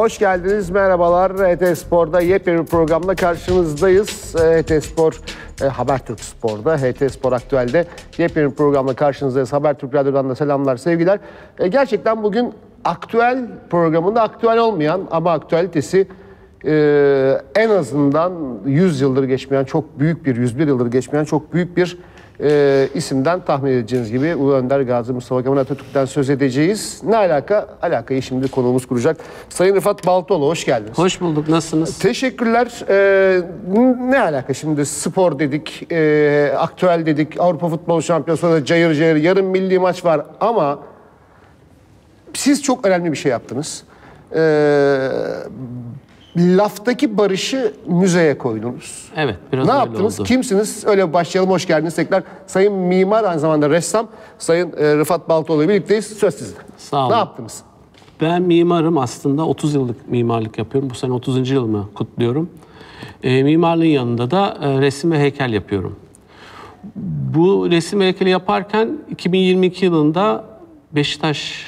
Hoş geldiniz, merhabalar. HT Spor'da yepyeni bir programla karşınızdayız. HT Spor, e, Habertürk Spor'da, HT Spor Aktüel'de yepyeni bir programla karşınızdayız. Habertürk Radyo'dan da selamlar, sevgiler. E, gerçekten bugün aktüel programında aktüel olmayan ama aktüalitesi e, en azından 100 yıldır geçmeyen, çok büyük bir, 101 yıldır geçmeyen çok büyük bir e, isimden tahmin edeceğiniz gibi Ulu Önder Gazi Mustafa Kemal Atatürk'ten söz edeceğiz. Ne alaka? Alakayı şimdi konuğumuz kuracak. Sayın Rıfat Baltoğlu hoş geldiniz. Hoş bulduk. Nasılsınız? Teşekkürler. Ee, ne alaka şimdi spor dedik, e, aktüel dedik, Avrupa Futbol Şampiyonası'nda cayır cayır yarın milli maç var ama siz çok önemli bir şey yaptınız. Ee, laftaki barışı müzeye koydunuz. Evet, biraz Ne öyle yaptınız? oldu. Kimsiniz? Öyle başlayalım. Hoş geldiniz tekrar. Sayın Mimar aynı zamanda ressam. Sayın e, Rıfat Baltoğlu ile birlikteyiz. Söz sizde. Sağ olun. Ne yaptınız? Ben mimarım aslında. 30 yıllık mimarlık yapıyorum. Bu sene 30. yılımı kutluyorum. E, mimarlığın yanında da e, resim ve heykel yapıyorum. Bu resim ve heykeli yaparken 2022 yılında Beşiktaş,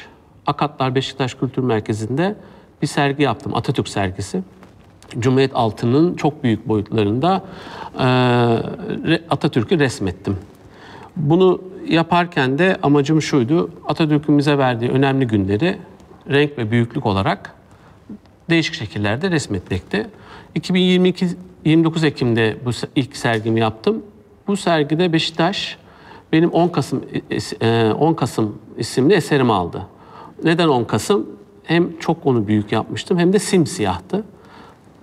Akatlar Beşiktaş Kültür Merkezi'nde bir sergi yaptım. Atatürk sergisi. Cumhuriyet altının çok büyük boyutlarında e, Atatürk'ü resmettim. Bunu yaparken de amacım şuydu. Atatürk'ün bize verdiği önemli günleri renk ve büyüklük olarak değişik şekillerde resmetmekti. 2022 29 Ekim'de bu ilk sergimi yaptım. Bu sergide Beşiktaş benim 10 Kasım is- e, 10 Kasım isimli eserimi aldı. Neden 10 Kasım? Hem çok onu büyük yapmıştım hem de simsiyahtı.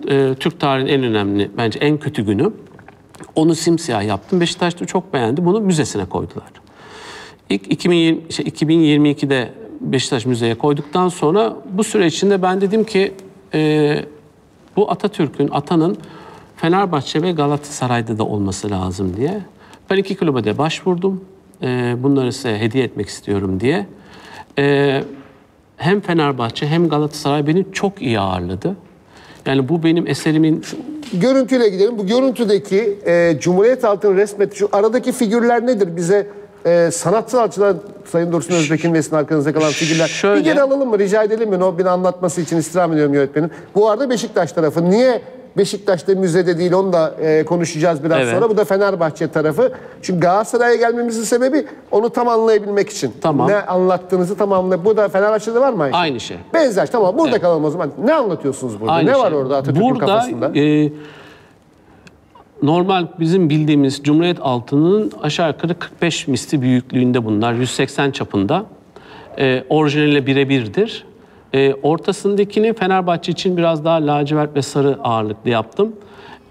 E, Türk tarihinin en önemli bence en kötü günü. Onu simsiyah yaptım. Beşiktaş da çok beğendi. Bunu müzesine koydular. İlk 2020, şey, 2022'de Beşiktaş Müze'ye koyduktan sonra bu süre içinde ben dedim ki e, bu Atatürk'ün, Atan'ın Fenerbahçe ve Galatasaray'da da olması lazım diye. Ben iki kulübe de başvurdum. E, bunları size hediye etmek istiyorum diye. E, hem Fenerbahçe hem Galatasaray beni çok iyi ağırladı. Yani bu benim eserimin Görüntüyle gidelim. Bu görüntüdeki e, Cumhuriyet altını resmet şu aradaki figürler nedir? Bize e, sanatsal açıdan Sayın Dursun Özbek'in ve sizin arkanızda kalan figürler. Şöyle- Bir geri alalım mı? Rica edelim mi? O beni anlatması için istirham ediyorum yönetmenim. Bu arada Beşiktaş tarafı. Niye Beşiktaş'ta müzede değil onu da e, konuşacağız biraz Evet. sonra. Bu da Fenerbahçe tarafı. Çünkü Galatasaray'a gelmemizin sebebi onu tam anlayabilmek için. Tamam. Ne anlattığınızı tam anlay. Bu da Fenerbahçe'de var mı aynı şey? Aynı şey. Benzer. Tamam burada kalalım o zaman. Ne anlatıyorsunuz burada? Aynı ne var şey. orada Atatürk'ün Burada, kafasında? e, normal bizim bildiğimiz Cumhuriyet altının aşağı yukarı 45 misli büyüklüğünde bunlar. 180 çapında. E, orijinaliyle birebirdir. E, ortasındakini Fenerbahçe için biraz daha lacivert ve sarı ağırlıklı yaptım.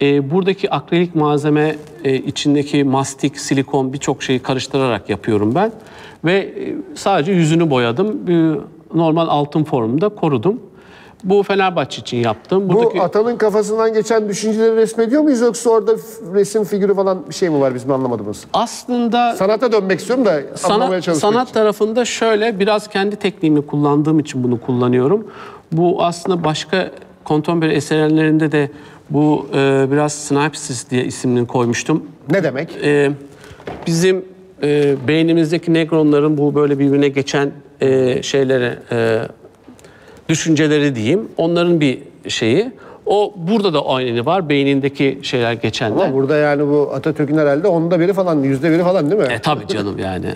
E, buradaki akrilik malzeme e, içindeki mastik, silikon birçok şeyi karıştırarak yapıyorum ben. Ve e, sadece yüzünü boyadım. Bir normal altın formunda korudum. Bu Fenerbahçe için yaptım. Buradaki Bu atanın kafasından geçen düşünceleri resmediyor muyuz yoksa orada resim figürü falan bir şey mi var bizim anlamadığımız? aslında Sanata dönmek istiyorum da anlamaya sanat, çalışmak sanat için. tarafında şöyle biraz kendi tekniğimi kullandığım için bunu kullanıyorum. Bu aslında başka kontemporary eserlerinde de bu e, biraz synapsis diye ismini koymuştum. Ne demek? E, bizim e, beynimizdeki nöronların bu böyle birbirine geçen e, şeyleri, e, düşünceleri diyeyim. Onların bir şeyi. O burada da aynı var. Beynindeki şeyler geçenler. Ama burada yani bu Atatürk'ün herhalde onda biri falan, yüzde biri falan değil mi? E tabii canım yani.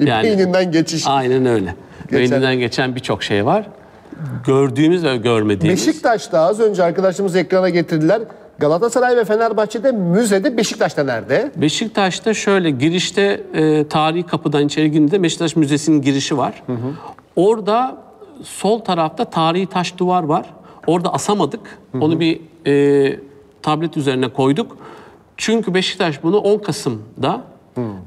Beyninden geçiş. Aynen öyle. Geçen- Beyninden geçen birçok şey var. Gördüğümüz ve görmediğimiz. Beşiktaş'ta az önce arkadaşımız ekrana getirdiler. Galatasaray ve Fenerbahçe'de müzede Beşiktaş'ta nerede? Beşiktaş'ta şöyle girişte e, tarihi kapıdan içeri girdiğinde Beşiktaş Müzesi'nin girişi var. Orada sol tarafta tarihi taş duvar var. Orada asamadık. Onu bir e, tablet üzerine koyduk. Çünkü Beşiktaş bunu 10 Kasım'da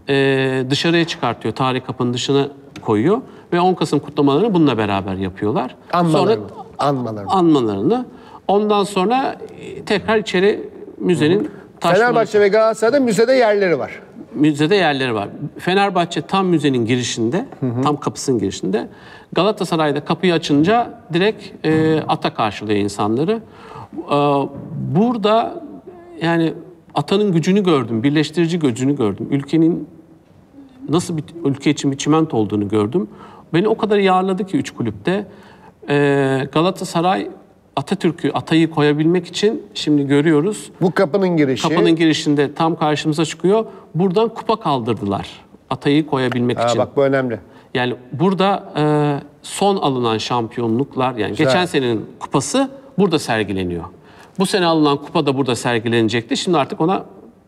e, dışarıya çıkartıyor. Tarihi kapının dışına koyuyor. Ve 10 Kasım kutlamalarını bununla beraber yapıyorlar. Anmalarını. Sonra Anmalarını. anmalarını. Ondan sonra e, tekrar içeri müzenin taşları, Fenerbahçe ve Galatasaray'da müzede yerleri var. Müzede yerleri var. Fenerbahçe tam müzenin girişinde, tam kapısının girişinde. Galatasaray'da kapıyı açınca direkt e, ata karşılıyor insanları. E, burada yani atanın gücünü gördüm, birleştirici gücünü gördüm. Ülkenin nasıl bir ülke için bir çimento olduğunu gördüm. Beni o kadar yarladı ki üç kulüpte. Ee, Galatasaray Atatürk'ü, Atay'ı koyabilmek için şimdi görüyoruz. Bu kapının girişi. Kapının girişinde tam karşımıza çıkıyor. Buradan kupa kaldırdılar. Atay'ı koyabilmek Ha, için. bak bu önemli. Yani burada e, son alınan şampiyonluklar yani geçen senenin kupası burada sergileniyor. Bu sene alınan kupa da burada sergilenecekti. Şimdi artık ona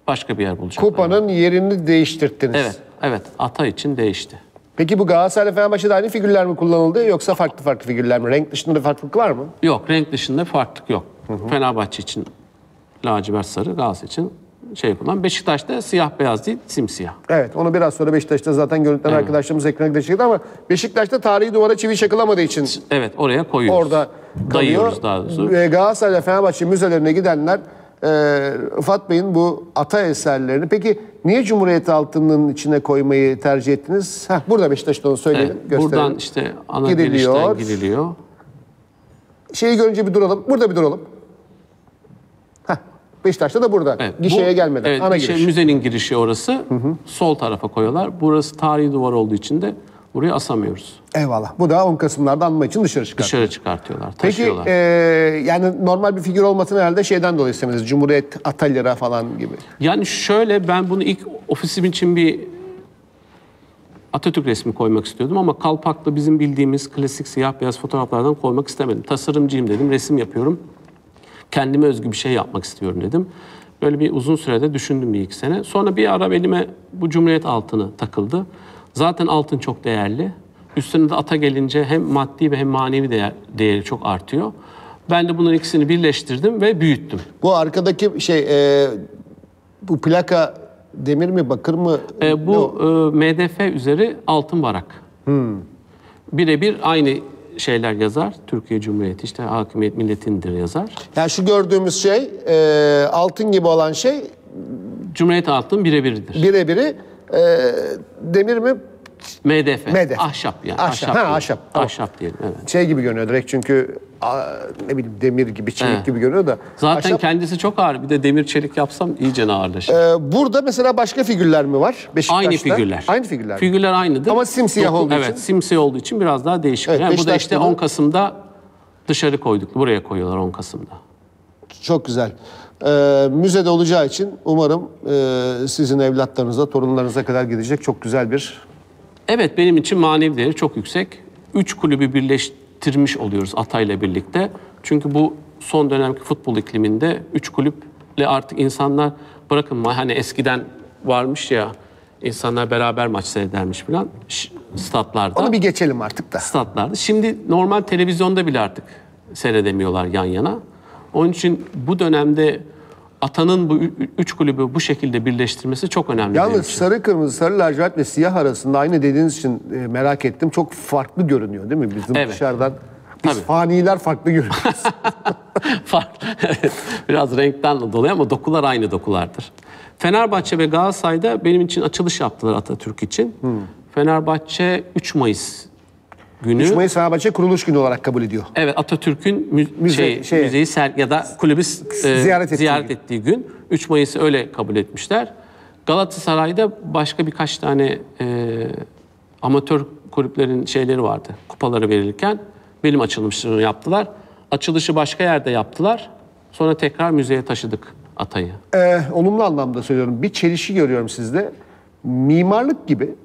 başka bir yer bulacaklar. Kupanın yerini değiştirttiniz. Evet, evet. Ata için değişti. Peki bu Galatasaray Fenerbahçe'de aynı figürler mi kullanıldı yoksa farklı farklı figürler mi? Renk dışında bir farklılık var mı? Yok, renk dışında farklılık yok. Fenerbahçe için lacivert sarı, Galatasaray için şey kullan. Beşiktaş'ta siyah beyaz değil, simsiyah. Evet onu biraz sonra Beşiktaş'ta zaten görüntülen arkadaşlarımız ekrana gidecekti ama Beşiktaş'ta tarihi duvara çivi çakılamadığı için Evet, oraya koyuyoruz. orada kalıyor. Dayıyoruz daha doğrusu. Ve Galatasaray ve Fenerbahçe müzelerine gidenler e, Rıfat Bey'in bu ata eserlerini peki niye Cumhuriyet altınının içine koymayı tercih ettiniz? Heh, burada Beşiktaş'ta onu söyleyelim. Evet, gösterelim. buradan işte ana Giriliyor. giriliyor. Şeyi görünce bir duralım. Burada bir duralım. Heh, Beşiktaş'ta da burada. Evet, Gişeye bu- gelmeden. Evet, ana gişe, giriş. müzenin girişi orası. Sol tarafa koyuyorlar. Burası tarihi duvar olduğu için de buraya asamıyoruz. Eyvallah. Bu da 10 Kasım'larda anma için dışarı çıkar. Dışarı çıkartıyorlar, Peki taşıyorlar. e, yani normal bir figür olmasını herhalde şeyden dolayı istemediniz. Cumhuriyet Atalyara falan gibi. Yani şöyle ben bunu ilk ofisim için bir Atatürk resmi koymak istiyordum ama kalpakla bizim bildiğimiz klasik siyah beyaz fotoğraflardan koymak istemedim. Tasarımcıyım dedim, resim yapıyorum. Kendime özgü bir şey yapmak istiyorum dedim. Böyle bir uzun sürede düşündüm bir iki sene. Sonra bir ara elime bu Cumhuriyet altını takıldı. Zaten altın çok değerli. Üstüne de ata gelince hem maddi ve hem manevi değer, değeri çok artıyor. Ben de bunların ikisini birleştirdim ve büyüttüm. Bu arkadaki şey e, bu plaka demir mi bakır mı? E, bu e, MDF üzeri altın varak. Hmm. Birebir aynı şeyler yazar. Türkiye Cumhuriyeti işte hakimiyet milletindir yazar. Yani şu gördüğümüz şey e, altın gibi olan şey Cumhuriyet altın birebiridir. birebiri e, demir mi? MDF. MDF. Ahşap yani. Ahşap, ha, diyelim. ahşap, tamam. Ahşap diyelim evet. Şey gibi görünüyor direkt çünkü a, ne bileyim demir gibi çelik Evet. gibi görünüyor da. Zaten ahşap. kendisi çok ağır. Bir de demir çelik yapsam iyice ağırlaşır. E, burada mesela başka figürler mi var Beşiktaş'ta? aynı figürler. Aynı figürler. Figürler aynıdır. Ama simsiyah olduğu evet, için. simsiyah olduğu için biraz daha değişik. Evet, yani bu da işte da- 10 Kasım'da dışarı koyduk. Buraya koyuyorlar 10 Kasım'da. Çok güzel. Ee, müzede olacağı için umarım e, sizin evlatlarınıza, torunlarınıza kadar gidecek çok güzel bir... Evet benim için manevi değeri çok yüksek. Üç kulübü birleştirmiş oluyoruz Atay'la birlikte. Çünkü bu son dönemki futbol ikliminde üç kulüple artık insanlar bırakın hani eskiden varmış ya insanlar beraber maç seyredermiş falan statlarda. Onu bir geçelim artık da. statlarda. Şimdi normal televizyonda bile artık seyredemiyorlar yan yana. Onun için bu dönemde Atanın bu üç kulübü bu şekilde birleştirmesi çok önemli. Yalnız sarı kırmızı, sarı lacivert ve siyah arasında aynı dediğiniz için e, merak ettim. Çok farklı görünüyor değil mi bizim Evet. dışarıdan? Biz Tabii. faniler farklı görüyoruz. Farklı. Evet. Biraz renkten dolayı ama dokular aynı dokulardır. Fenerbahçe ve Galatasaray'da benim için açılış yaptılar Atatürk için. Fenerbahçe 3 Mayıs günü. 3 Mayıs Fenerbahçe kuruluş günü olarak kabul ediyor. Evet Atatürk'ün mü- Müze- şey, şeye- müzeyi ser ya da kulübü e, Ziyaret ettiği ziyaret gün. ettiği gün 3 Mayıs'ı öyle kabul etmişler. Galatasaray'da başka birkaç tane e, amatör kulüplerin şeyleri vardı. Kupaları verilirken benim açılışını yaptılar. Açılışı başka yerde yaptılar. Sonra tekrar müzeye taşıdık Atay'ı. Ee, olumlu anlamda söylüyorum. Bir çelişki görüyorum sizde. Mimarlık gibi,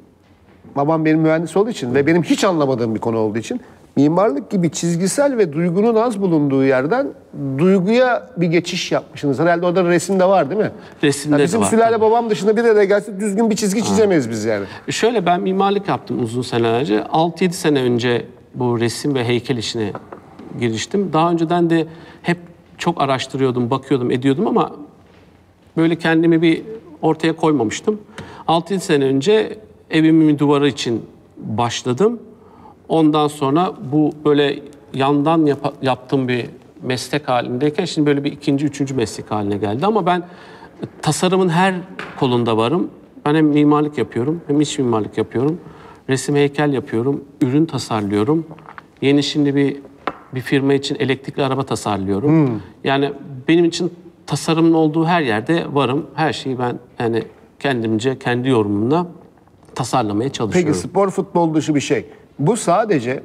babam benim mühendis olduğu için ve benim hiç anlamadığım bir konu olduğu için mimarlık gibi çizgisel ve duygunun az bulunduğu yerden duyguya bir geçiş yapmışsınız. Herhalde orada resimde var değil mi? Resimde Ya de bizim var, sülale tabii. babam dışında bir araya gelse düzgün bir çizgi çizemeyiz biz yani. Şöyle ben mimarlık yaptım uzun senelerce. 6-7 sene önce bu resim ve heykel işine giriştim. Daha önceden de hep çok araştırıyordum, bakıyordum, ediyordum ama böyle kendimi bir ortaya koymamıştım. 6-7 sene önce evimin duvarı için başladım. Ondan sonra bu böyle yandan yapa- yaptığım bir meslek halindeyken şimdi böyle bir ikinci, üçüncü meslek haline geldi. Ama ben tasarımın her kolunda varım. Ben hem mimarlık yapıyorum hem iç mimarlık yapıyorum. Resim heykel yapıyorum, ürün tasarlıyorum. Yeni şimdi bir bir firma için elektrikli araba tasarlıyorum. Yani benim için tasarımın olduğu her yerde varım. Her şeyi ben yani kendimce kendi yorumumla tasarlamaya çalışıyorum. Peki spor futbol dışı bir şey. Bu sadece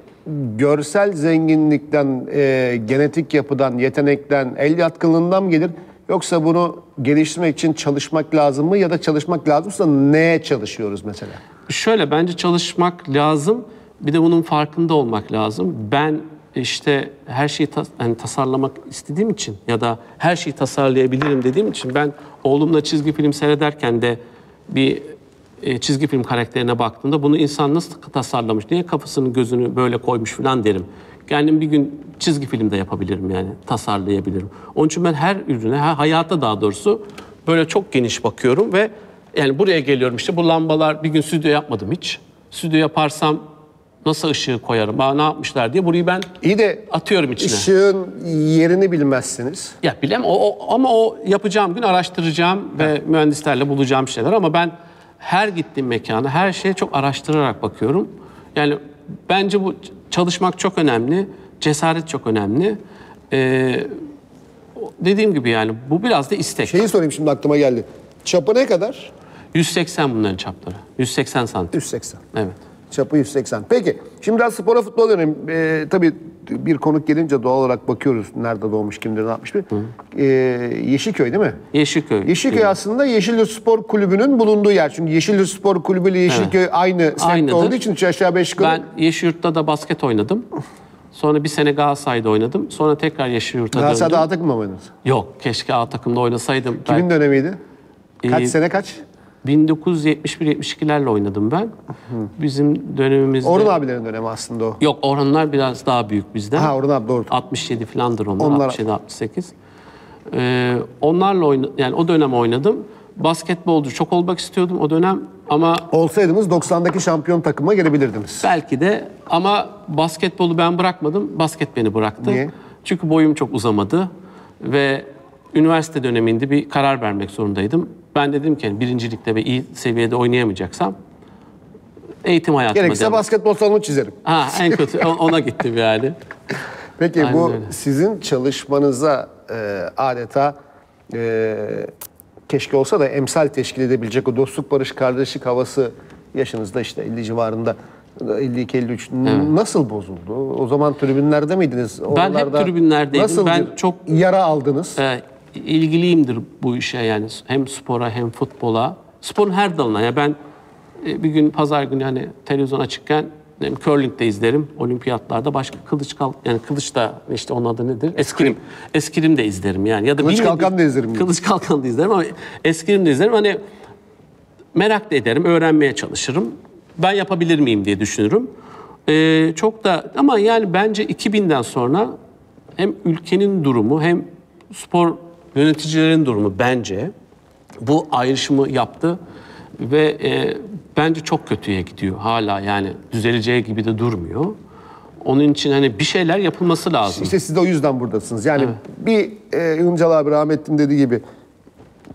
görsel zenginlikten, e, genetik yapıdan, yetenekten, el yatkınlığından mı gelir? Yoksa bunu geliştirmek için çalışmak lazım mı? Ya da çalışmak lazımsa neye çalışıyoruz mesela? Şöyle bence çalışmak lazım. Bir de bunun farkında olmak lazım. Ben işte her şeyi tas- hani tasarlamak istediğim için ya da her şeyi tasarlayabilirim dediğim için ben oğlumla çizgi film seyrederken de bir e, çizgi film karakterine baktığımda bunu insan nasıl tasarlamış, niye kafasını gözünü böyle koymuş falan derim. Kendim bir gün çizgi filmde yapabilirim yani tasarlayabilirim. Onun için ben her ürüne, her hayata daha doğrusu böyle çok geniş bakıyorum ve yani buraya geliyorum işte bu lambalar bir gün stüdyo yapmadım hiç. Stüdyo yaparsam nasıl ışığı koyarım, Aa, ne yapmışlar diye burayı ben İyi de atıyorum içine. ışığın yerini bilmezsiniz. Ya bilem o, o- ama o yapacağım gün araştıracağım ve mühendislerle bulacağım şeyler ama ben her gittiğim mekana her şeye çok araştırarak bakıyorum. Yani bence bu çalışmak çok önemli, cesaret çok önemli. Ee, dediğim gibi yani bu biraz da istek. Şeyi sorayım şimdi aklıma geldi. Çapı ne kadar? 180 bunların çapları. 180 santim. 180. Evet. Çapı 180. Peki şimdi biraz spora futbol dönelim. Ee, tabii bir konuk gelince doğal olarak bakıyoruz. Nerede doğmuş, kimdir, ne yapmış bir. Ee, Yeşilköy değil mi? Yeşilköy. Yeşilköy aslında Yeşilyurt Spor Kulübü'nün bulunduğu yer. Çünkü Yeşilyurt Spor Kulübü ile Yeşilköy aynı Aynıdır. olduğu için üç aşağı beş yukarı. Ben Yeşilyurt'ta da basket oynadım. Sonra bir sene Galatasaray'da oynadım. Sonra tekrar Yeşilyurt'a Galatasaray'da döndüm. A takımda mı oynadınız? Yok keşke A takımda oynasaydım. Ben Kimin dönemiydi? Kaç Ee, sene kaç? 1971-72'lerle oynadım ben. Bizim dönemimizde... Orhun abilerin dönemi aslında o. Yok Orhanlar biraz daha büyük bizden. Ha Orhun abi doğru. 67 falandır onlar. Onlar- 67-68. Ee, onlarla oyna, yani o dönem oynadım. Basketbolcu çok olmak istiyordum o dönem ama Olsaydınız 90'daki şampiyon takıma gelebilirdiniz. belki de ama basketbolu ben bırakmadım. Basket beni bıraktı. Niye? Çünkü boyum çok uzamadı ve üniversite döneminde bir karar vermek zorundaydım. Ben dedim ki yani birincilikte ve iyi seviyede oynayamayacaksam eğitim hayatıma Gerekirse devam- basketbol salonu çizerim. Ha en kötü ona gittim yani. Peki bu Aynen öyle. sizin çalışmanıza e, adeta e, keşke olsa da emsal teşkil edebilecek o dostluk, barış, kardeşlik havası yaşınızda işte 50 civarında 52-53 nasıl bozuldu? O zaman tribünlerde miydiniz? hep Oralarda tribünlerdeydim. Nasıl Ben çok- yara aldınız? Ee, ilgiliyimdir bu işe yani hem spora hem futbola. Sporun her dalına. Ya ben e, bir gün pazar günü hani televizyon açıkken hem curling'de izlerim, olimpiyatlarda başka kılıç kalk yani kılıç da işte onun adı nedir? Eskirim. Eskirim de izlerim yani ya da Kılıç kalkan da izlerim. Kılıç kalkan da izlerim ama eskirim de izlerim. Hani merak da ederim, öğrenmeye çalışırım. Ben yapabilir miyim diye düşünürüm. Ee, çok da ama yani bence 2000'den sonra hem ülkenin durumu hem spor yöneticilerin durumu bence bu ayrışımı yaptı ve e, bence çok kötüye gidiyor hala yani düzeleceği gibi de durmuyor. Onun için hani bir şeyler yapılması lazım. İşte siz de o yüzden buradasınız. Yani bir e, Üncal abi rahmetlim dediği gibi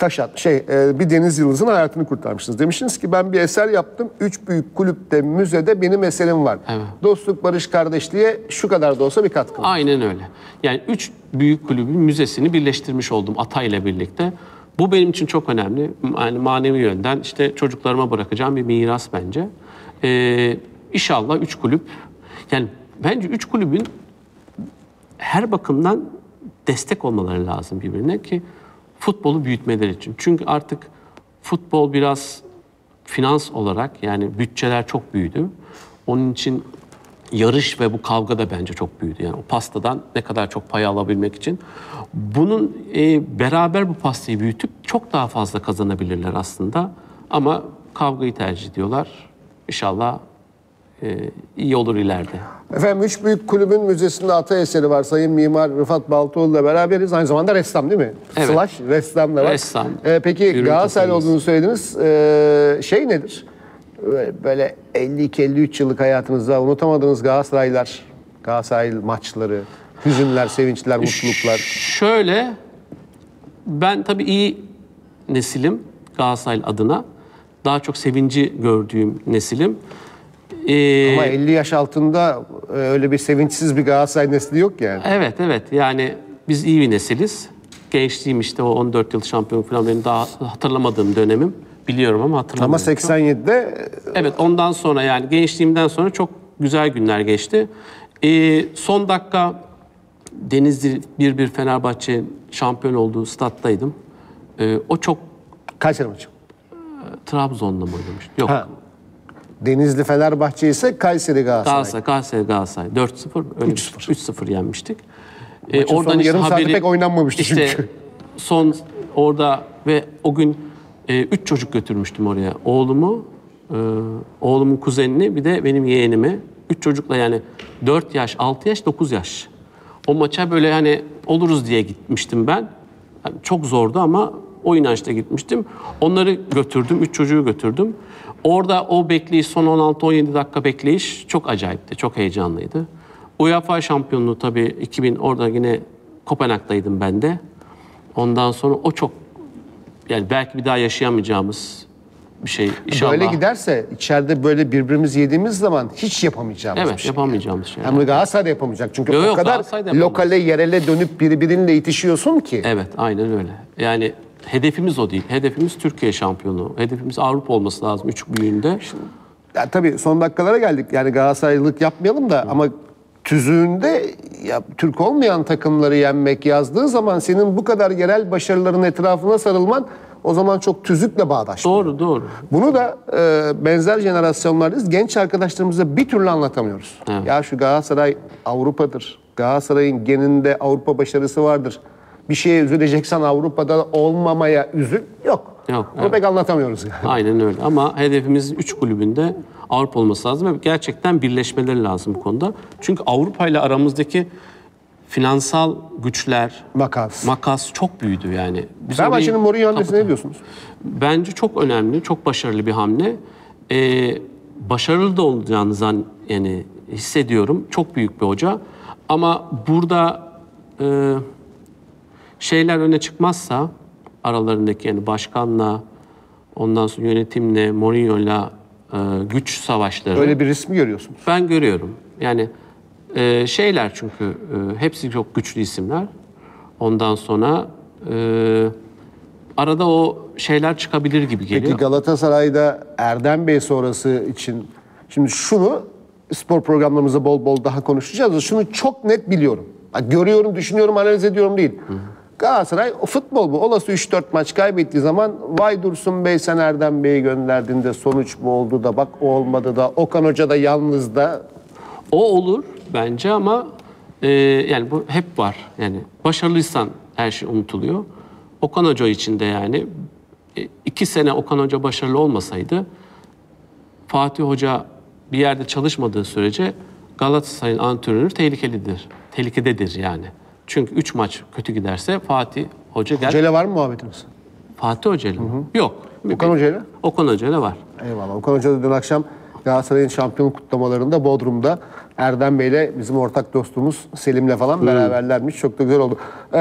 taş at, şey e, bir Deniz Yıldız'ın hayatını kurtarmışsınız. Demiştiniz ki ben bir eser yaptım. Üç büyük kulüpte, müzede benim eserim var. Evet. Dostluk, barış, kardeşliğe şu kadar da olsa bir katkım. Aynen öyle. Yani üç büyük kulübün müzesini birleştirmiş oldum Ata ile birlikte. Bu benim için çok önemli. Yani manevi yönden işte çocuklarıma bırakacağım bir miras bence. Ee, inşallah üç kulüp, yani bence üç kulübün her bakımdan destek olmaları lazım birbirine ki futbolu büyütmeleri için. Çünkü artık futbol biraz finans olarak yani bütçeler çok büyüdü. Onun için yarış ve bu kavga da bence çok büyüdü. Yani o pastadan ne kadar çok pay alabilmek için. Bunun e, beraber bu pastayı büyütüp çok daha fazla kazanabilirler aslında. Ama kavgayı tercih ediyorlar. İnşallah e, iyi olur ileride. Efendim üç büyük kulübün müzesinde ata eseri var. Sayın Mimar Rıfat Baltoğlu ile beraberiz. Aynı zamanda ressam değil mi? Evet. Slash ressam da var. Ressam. Ee, peki tasarımcısı. olduğunu söylediniz. Ee, şey nedir? Böyle 52-53 yıllık hayatınızda unutamadığınız Galatasaraylılar, Galatasaray maçları, hüzünler, sevinçler, mutluluklar. Şöyle, ben tabii iyi nesilim Galatasaray adına. Daha çok sevinci gördüğüm nesilim. Ee, Ama 50 yaş altında e, öyle bir sevinçsiz bir Galatasaray nesli yok yani. Evet evet yani biz iyi bir nesiliz. Gençliğim işte o 14 yıl şampiyon falan benim daha hatırlamadığım dönemim. Biliyorum ama Ama hatırlamıyorum. çok. 87'de Evet ondan sonra yani gençliğimden sonra çok güzel günler geçti. Ee, son dakika Denizli 1-1 Fenerbahçe şampiyon olduğu stat'taydım. Ee, o çok Kayseri maçı. Trabzon'la mı oynamış? Yok. Ha. Denizli Fenerbahçe ise Kayseri Galatasaray. Galatasaray, Galatasaray, Galatasaray. 4-0, öyle 3-0. 3-0 yenmiştik. Ee, Maçın son yarım saati pek oynanmamıştı işte çünkü. son orada ve o gün 3 çocuk götürmüştüm oraya. Oğlumu, e, oğlumun kuzenini bir de benim yeğenimi. 3 çocukla yani 4 yaş, 6 yaş, 9 yaş. O maça böyle hani oluruz diye gitmiştim ben. Yani çok zordu ama o inançla gitmiştim. Onları götürdüm, 3 çocuğu götürdüm. Orada o bekleyiş, son 16-17 dakika bekleyiş çok acayipti, çok heyecanlıydı. UEFA şampiyonluğu tabii 2000 orada yine Kopenhag'daydım ben de. Ondan sonra o çok yani belki bir daha yaşayamayacağımız bir şey inşallah. Böyle giderse içeride böyle birbirimizi yediğimiz zaman hiç yapamayacağımız bir Evet şey. yapamayacağımız şey. Hem de Galatasaray da yapamayacak. Çünkü Yok, o yok, kadar lokale yerele dönüp birbirininle itişiyorsun ki. Evet aynen öyle. Yani hedefimiz o değil. Hedefimiz Türkiye şampiyonu. Hedefimiz Avrupa olması lazım üç büyüğünde. Ya tabii son dakikalara geldik. Yani Galatasaraylılık yapmayalım da ama tüzüğünde ya, Türk olmayan takımları yenmek yazdığı zaman senin bu kadar yerel başarıların etrafına sarılman o zaman çok tüzükle bağdaşmıyor. Doğru doğru. Bunu da e, benzer jenerasyonlardayız. Genç arkadaşlarımıza bir türlü anlatamıyoruz. Evet. Ya şu Galatasaray Avrupa'dır. Galatasaray'ın geninde Avrupa başarısı vardır. Bir şeye üzüleceksen Avrupa'da olmamaya üzül. Yok. Yok, Bunu evet. pek anlatamıyoruz yani. Aynen öyle ama hedefimiz 3 kulübünde Avrupa olması lazım ve gerçekten birleşmeleri lazım bu konuda. Çünkü Avrupa ile aramızdaki finansal güçler, Makas. makas çok büyüdü yani. Fenerbahçe'nin Mourinho kapata- ne diyorsunuz? Bence çok önemli, çok başarılı bir hamle. Ee, başarılı da olacağını zan, yani hissediyorum. Çok büyük bir hoca. Ama burada e, şeyler öne çıkmazsa aralarındaki yani başkanla, ondan sonra yönetimle, Mourinho'yla e, güç savaşları Öyle bir risk mi görüyorsunuz? ben görüyorum. Yani e, şeyler çünkü e, hepsi çok güçlü isimler. Ondan sonra e, arada o şeyler çıkabilir gibi geliyor. Peki Galatasaray'da Erdem Bey sonrası için şimdi şunu spor programlarımızda bol bol daha konuşacağız. Şunu çok net biliyorum. Görüyorum, düşünüyorum, analiz ediyorum değil. Galatasaray futbol bu. Olası 3-4 maç kaybettiği zaman vay Dursun Bey sen Erdem Bey'i gönderdiğinde sonuç bu oldu da bak olmadı da Okan Hoca da yalnız da O olur bence ama e, yani bu hep var. Yani başarılıysan her şey unutuluyor. Okan Hoca için de yani e, iki sene Okan Hoca başarılı olmasaydı Fatih Hoca bir yerde çalışmadığı sürece Galatasaray'ın antrenörü tehlikelidir. Tehlikededir yani. Çünkü üç maç kötü giderse Fatih Hoca gel. Hocayla var mı muhabbetiniz? Fatih Hoca'yla. Yok. Okan Hoca'yla? Okan Hoca'yla var. Eyvallah. Okan Hoca da dün akşam Galatasaray'ın şampiyonluk kutlamalarında Bodrum'da Erdem Bey'le bizim ortak dostumuz Selim'le falan beraberlermiş. Çok da güzel oldu. Ee,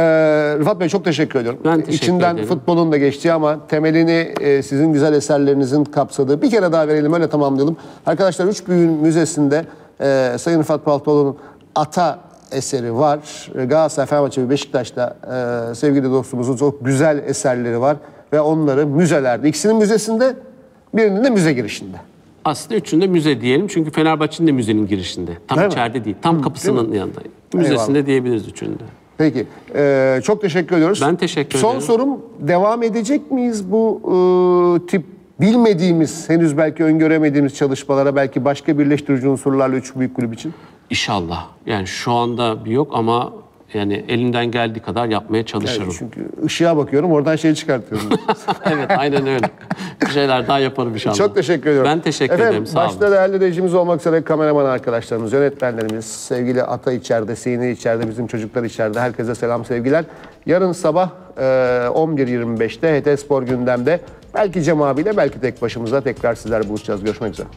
Rıfat Bey çok teşekkür ediyorum. Ben teşekkür İçinden ederim. futbolun da geçtiği ama temelini e, sizin güzel eserlerinizin kapsadığı bir kere daha verelim öyle tamamlayalım. Arkadaşlar Üç Büyük'ün Müzesi'nde e, Sayın Rıfat Paltoğlu'nun Ata eseri var. E, Galatasaray, Fenerbahçe ve Beşiktaş'ta e, sevgili dostumuzun çok güzel eserleri var. Ve onları müzelerde, ikisinin müzesinde birinin de müze girişinde. Aslında üçünde müze diyelim çünkü Fenerbahçe'nin de müzenin girişinde. Tam Değil mi? içeride değil. Tam kapısının yanında. Müzesinde diyebiliriz üçünde. Peki. Ee, çok teşekkür ediyoruz. Ben teşekkür Son ederim. sorum devam edecek miyiz bu e, tip bilmediğimiz, henüz belki öngöremediğimiz çalışmalara belki başka birleştirici unsurlarla üç büyük kulüp için? İnşallah. Yani şu anda bir yok ama yani elimden geldiği kadar yapmaya çalışırım. Çünkü ışığa bakıyorum oradan şey çıkartıyorum. evet aynen öyle. Bir şeyler daha yaparım inşallah. Çok teşekkür ediyorum. Ben teşekkür Efendim, ederim. Sağ olun. Başta değerli rejimiz olmak üzere kameraman arkadaşlarımız, yönetmenlerimiz, sevgili Ata içeride, Sini içeride, bizim çocuklar içeride. Herkese selam sevgiler. Yarın sabah e, 11.25'te HT Spor gündemde belki Cem abiyle belki tek başımıza tekrar sizler buluşacağız. Görüşmek üzere.